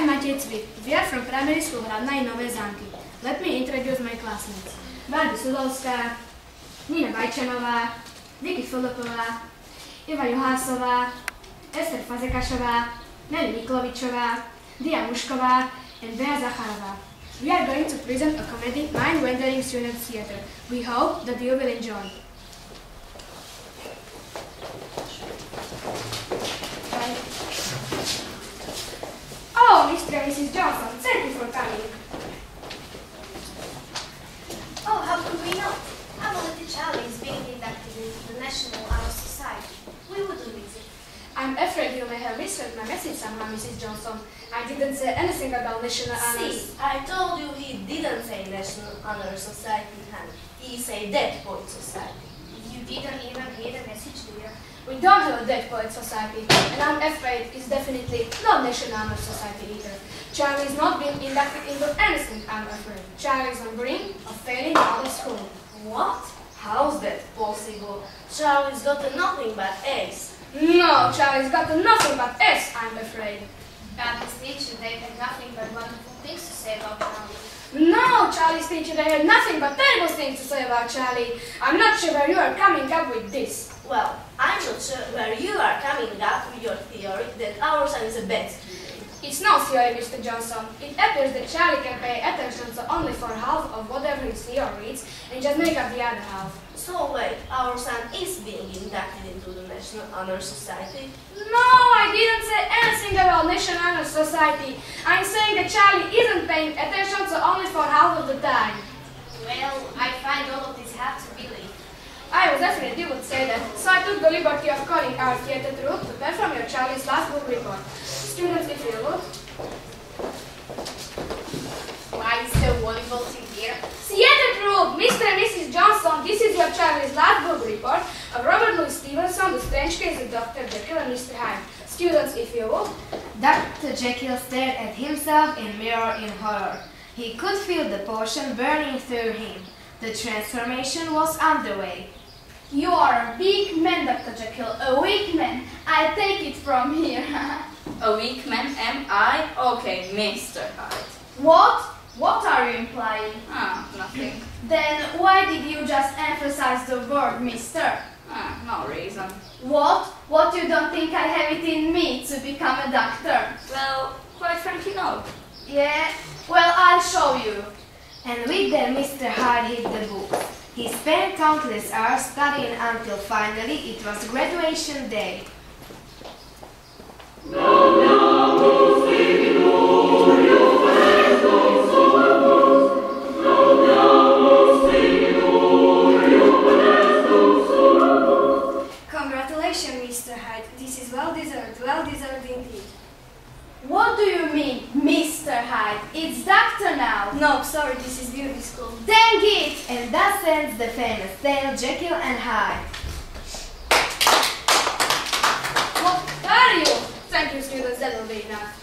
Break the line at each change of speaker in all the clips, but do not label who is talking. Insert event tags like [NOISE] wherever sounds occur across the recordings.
I'm Matej Cvik. We are from primary school Hradna in Nové Zámky. Let me introduce my classmates. Varda Sudovská, Nina Vajčanová, Vicky Filipová, Iva Juhásová, Ester Fazekašová, Nelly Miklovičová, Dia Mušková, and Bea Zacharová. We are going to present a comedy, Mind Wandering Student Theater. We hope that you will enjoy. Oh, Mr. and Mrs. Johnson, thank you for coming.
Oh, how could we not? Our little child is being inducted into the National Honor Society. We wouldn't miss it.
I'm afraid you may have misread my message somehow, Mrs. Johnson. I didn't say anything about national honors.
See, I told you he didn't say National Honor Society, honey. He said Dead Poet Society.
You didn't even hear the message, dear.
We don't have a Dead Poet Society, and I'm afraid it's definitely not National Honor Society either. Charlie is not being inducted into anything, I'm afraid. Charlie is on brink of failing out of school.
What? How's that possible? Charlie's got nothing but A's.
No, Charlie's got nothing but S, I'm afraid.
But his teacher, they had nothing but wonderful things to say about Charlie.
No, Charlie's teacher, they had nothing but terrible things to say about Charlie. I'm not sure where you are coming up with this.
Well, I'm not sure where you are coming up with your theory that our son is a bad student.
It's no theory, Mr. Johnson. It appears that Charlie can pay attention to only for half of whatever he sees or reads and just make up the other half.
So wait, our son is being inducted into the National Honor Society?
No, I didn't say anything about National Honor Society. I'm saying that Charlie isn't paying attention to only for half of the time.
Well, I find all of this hard to believe.
I was you would say that, so I took the liberty of calling our theater troupe to perform your Charlie's last book report. Students, if you would.
Why is the volleyball team here?
Theater troupe, Mr. and Mrs. Johnson, this is your Charlie's last book report of Robert Louis Stevenson, The Strange Case of Dr. Jekyll and Mr. Hyde. Students, if you would.
Dr. Jekyll stared at himself in mirror in horror. He could feel the potion burning through him. The transformation was underway.
You are a big man, Dr. Jekyll, a weak man. I take it from here. [LAUGHS]
A weak man, am I? Okay, Mr. Hyde.
what? What are you implying?
Ah, nothing.
Then why did you just emphasize the word mister?
Ah, no reason.
What? What you don't think I have it in me to become a doctor?
Well, quite frankly, no.
Yeah? Well, I'll show you.
And with that, Mr. Hyde hid the book. He spent countless hours studying until finally it was graduation day.
Congratulations, No, sorry, this is beauty school.
Dang it!
And thus ends the famous tale Jekyll and Hyde.
What are you? Thank you, students, that will be enough.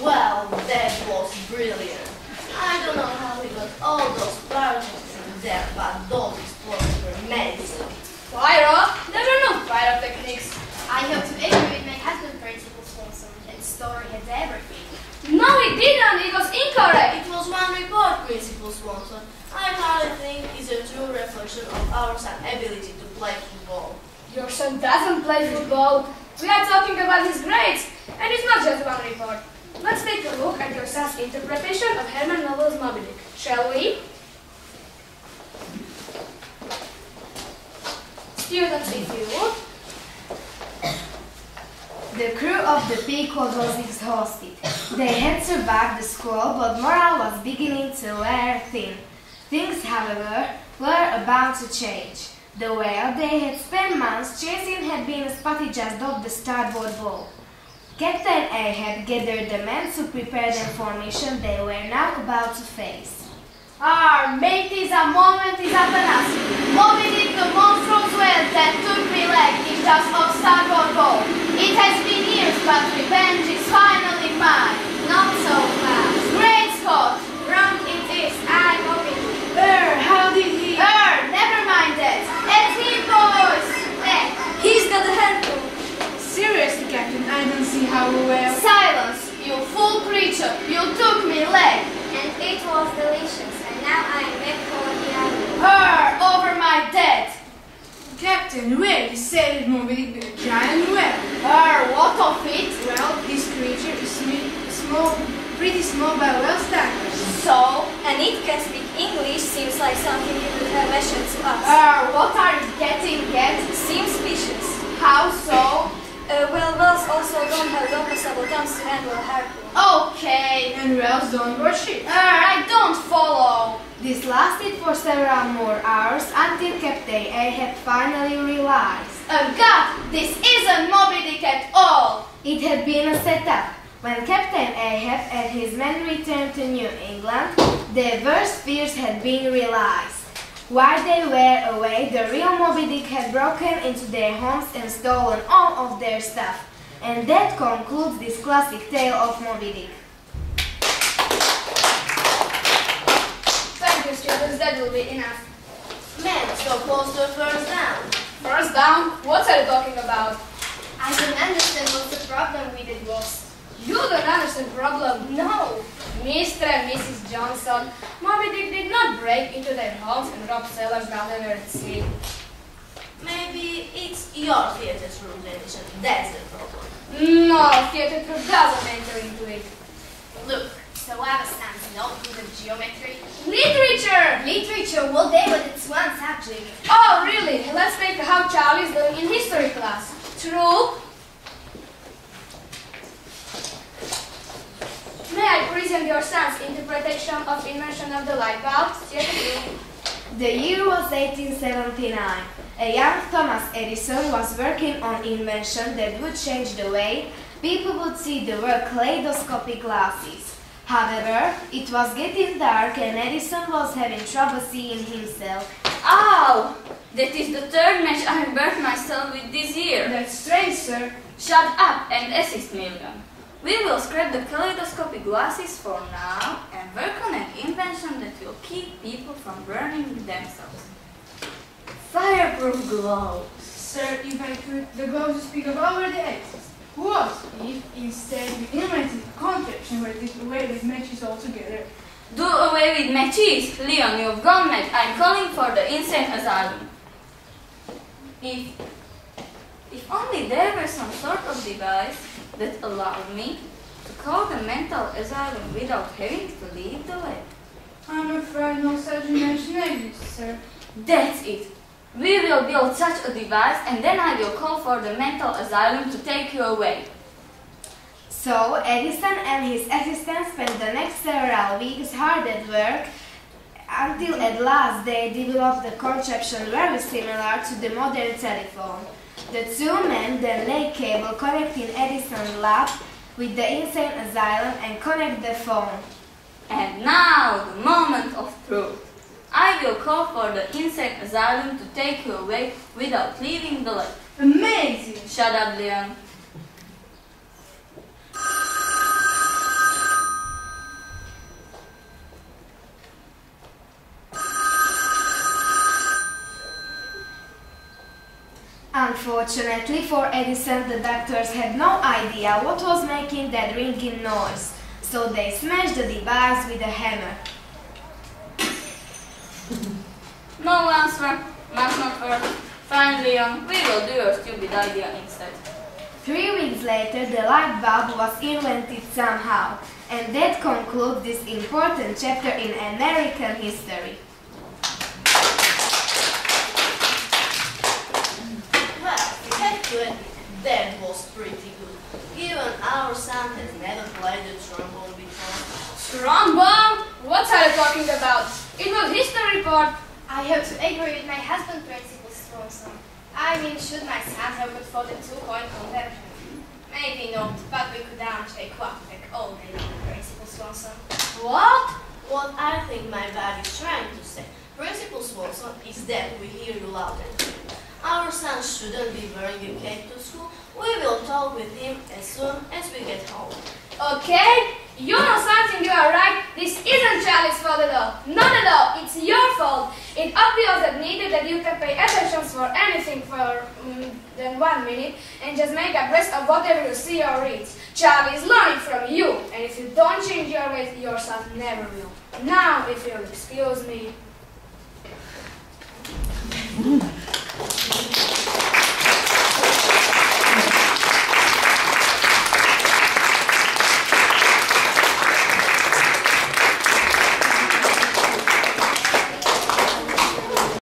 Well, that was brilliant. I don't know how we got all those particles in there, but those explosions were amazing.
Pyro? There are no techniques.
I have to agree with my husband, Principal Swanson. That story has everything.
No, it didn't. It was incorrect.
It was one report, Principal Swanson. I hardly think it's a true reflection of our son's ability to play football.
Your son doesn't play football. We are talking about his grades, and it's not just one report. Let's take a look at your son's interpretation of Herman Melville's Moby Dick, shall we? Students, if you would.
The crew of the Pequod was exhausted. They had survived the squall, but morale was beginning to wear thin. Things, however, were about to change. The whale they had spent months chasing had been spotted just off the starboard bow. Captain A had gathered the men to prepare the formation they were now about to face.
Our mate is a moment is upon us. Moby Dick, the monstrous whale that took me leg is just off starboard bow. It has been years, but revenge is finally mine.
Not so fast.
Great Scott!
Wrong it is. I Moby Dick.
Er, how did he? Er, never mind that. At him, boys!
There.
He's got a handful.
Seriously, Captain, I don't see how we will.
Silence, you fool
Captain, where decided Moby Dick with a giant whale?
Er, what of it?
Well, this creature is small, pretty small by well standards.
So,
And it can speak English seems like something have mentioned to us.
er, what are you getting at?
Seems species.
How so?
Uh, well, whales also don't have opposable tongues to handle harpoon.
Okay.
And whales don't worship.
Er, I don't follow.
This lasted for several more hours until Captain Ahab finally realized
Oh God, this isn't Moby Dick at all.
it had been a setup. When Captain Ahab and his men returned to New England, their worst fears had been realized. While they were away, the real Moby Dick had broken into their homes and stolen all of their stuff. And that concludes this classic tale of Moby Dick.
You, students. That will be enough.
Man, so close to a first down.
First down, what are you talking about?
I don't understand what the problem with it was.
You don't understand the problem.
No.
Mr. and Mrs. Johnson, Moby Dick did not break into their homes and rob sailors down there at sea.
Maybe it's your theater's room. That's the problem.
No, theater troupe doesn't enter into it.
Look, so our sons know good at geometry.
Literature!
Literature, well, they were its one subject.
Oh, really? Let's make how Charlie is doing in history class. True. May I present your son's interpretation of invention of the light bulb? Room.
The year was 1879. A young Thomas Edison was working on invention that would change the way people would see the world kaleidoscopic glasses. However, it was getting dark and Edison was having trouble seeing himself.
Ow! That is the third match I have burnt myself with this year.
That's strange, sir.
Shut up and assist Million. We will scrap the kaleidoscopic glasses for now and work on an invention that will keep people from burning themselves. Fireproof gloves.
Sir, if I could, the gloves you speak of already exist. What if instead we invented a contraption where did away with matches altogether?
Do away with matches. Leon, you've gone mad. I'm calling for the insane asylum. If, if only there were some sort of device that allowed me to call the mental asylum without having to leave the lab.
I'm afraid no such invention exists, sir.
That's it. We will build such a device and then I will call for the mental asylum to take you away.
So Edison and his assistants spent the next several weeks hard at work until at last they developed a conception very similar to the modern telephone. The two men then laid cable connecting Edison's lab with the insane asylum and connect the phone.
And now the moment of truth. I will call for the insect asylum to take you away without leaving the lab.
Amazing!
Shut up, Leon.
Unfortunately for Edison, the doctors had no idea what was making that ringing noise, so they smashed the device with a hammer.
No answer. Must not work. Fine, Leon. Um, we will do your stupid idea instead.
Three weeks later, the light bulb was invented somehow, and that concludes this important chapter in American history.
Well, we have to admit, that was pretty good. Even our son has never played the trombone before.
Trombone? What are you talking about? It was history report.
I have to agree with my husband, Principal Swanson. I mean, should my son have good for the two-point conversion? Maybe not, but we could arrange a quarterback all day long, Principal Swanson.
What? What I think my dad is trying to say, Principal Swanson, is that we hear you loud and clear. Our son shouldn't be wearing a cape to school. We will talk with him as soon as we get home.
Okay? You know something, you are right. This isn't Charlie's fault at all. Not at all. It's your fault. It obvious that neither that you can pay attention for anything for mm, than one minute and just make a breast of whatever you see or read. Charlie is learning from you, and if you don't change your ways, your son never will. Now, if you'll excuse me.